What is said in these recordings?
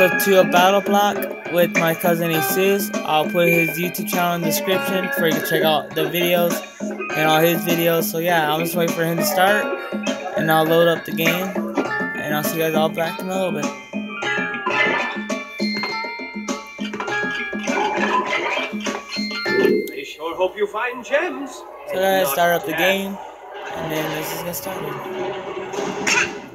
So to a battle block with my cousin Jesus. I'll put his YouTube channel in the description for you to check out the videos and all his videos. So yeah, I'm just waiting for him to start and I'll load up the game and I'll see you guys all back in a little bit. I sure hope you find gems. So guys, start up the game and then let's just get started.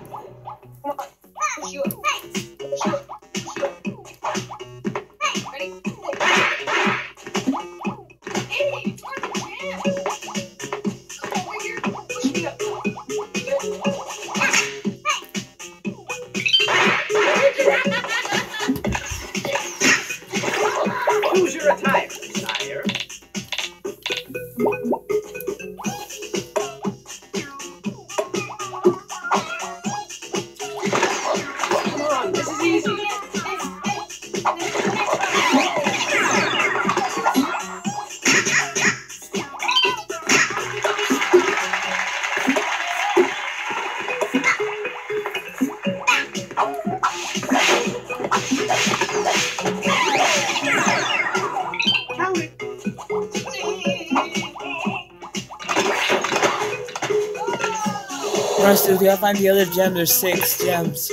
Russ, if you gotta find the other gem, there's six gems.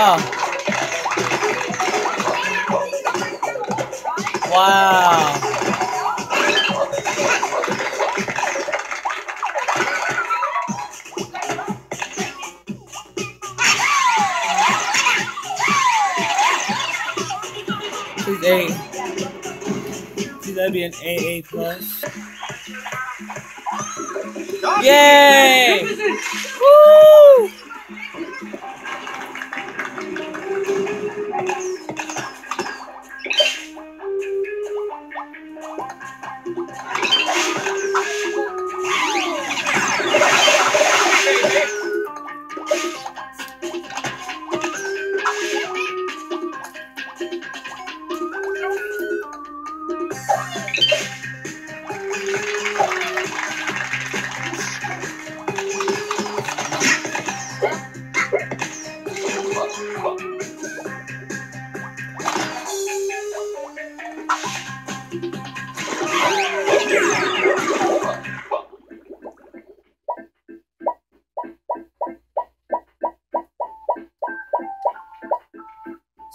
Oh. Wow. Please that'd be an AA plus. Yay! Woo!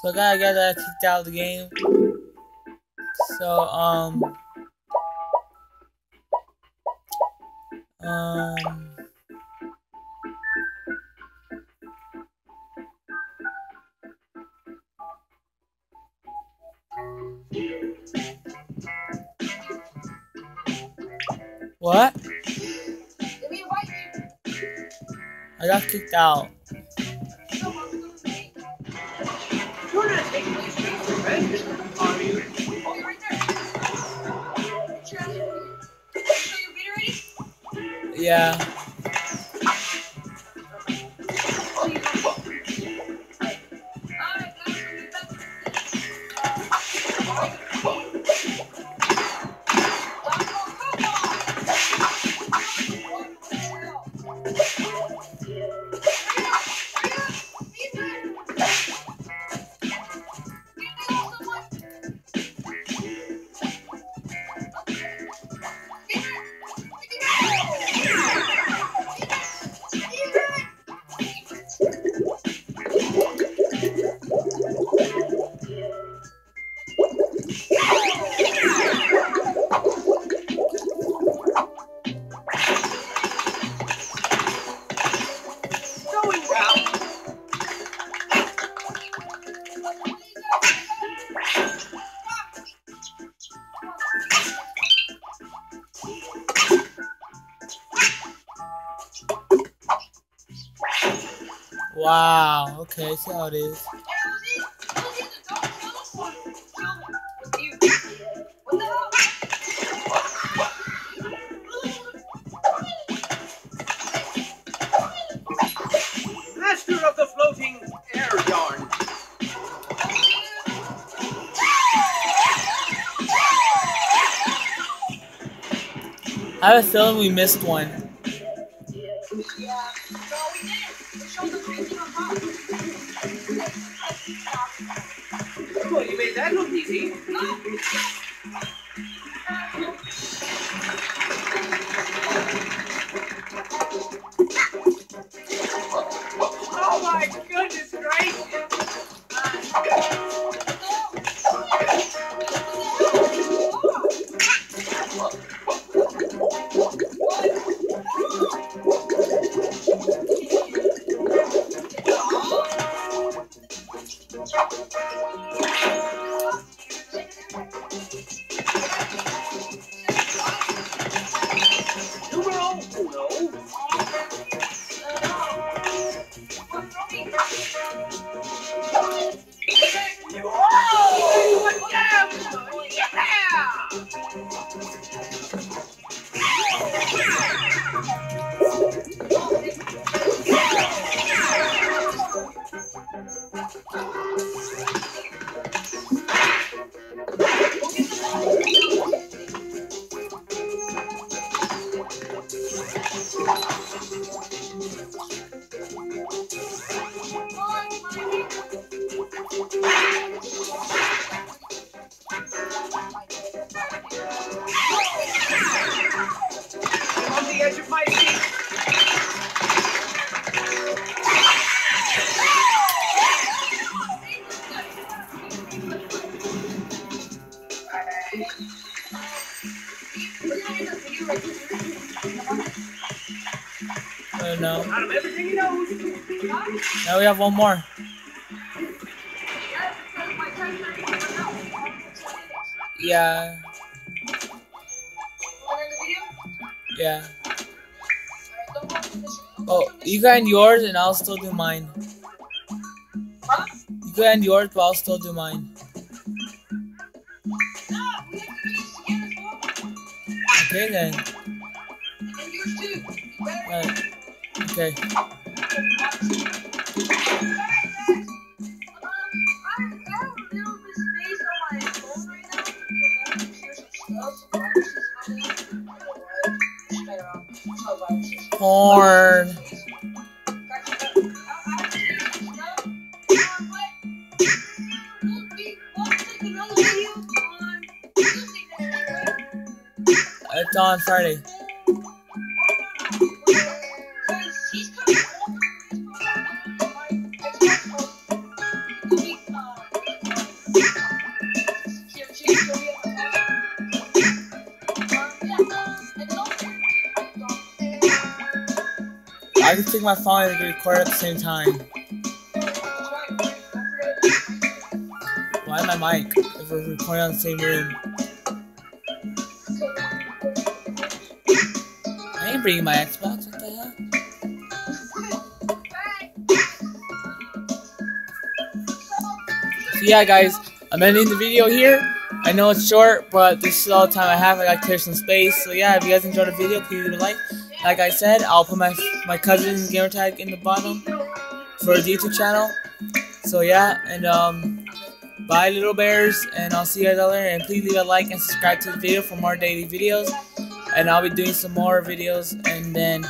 So I got uh, kicked out of the game. So um um What? I got kicked out. Yeah. Wow. Okay, see how it is. Master of the floating air yarn. I have a feeling we missed one. On, you made that look easy. Oh No. Out of everything he knows. Now we have one more. Yeah. Yeah. Oh, you can end yours and I'll still do mine. You can end yours, but I'll still do mine. Okay then. Right. Okay. Porn. It's on Friday. I can take my phone and record at the same time. Why my mic if we're recording on the same room? I ain't bringing my Xbox. What the hell? So yeah, guys, I'm ending the video here. I know it's short, but this is all the time I have. I got to clear some space. So yeah, if you guys enjoyed the video, please leave a like. Like I said, I'll put my my cousin's gamer tag in the bottom for his YouTube channel. So yeah, and um, bye little bears, and I'll see you guys later. And please leave a like and subscribe to the video for more daily videos. And I'll be doing some more videos, and then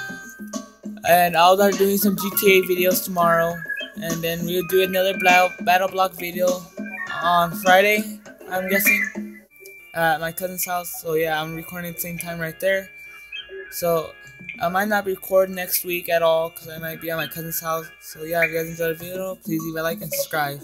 and I'll start doing some GTA videos tomorrow. And then we'll do another battle block video on Friday. I'm guessing at my cousin's house. So yeah, I'm recording at the same time right there. So I might not record next week at all because I might be at my cousin's house. So yeah, if you guys enjoyed the video, please leave a like and subscribe.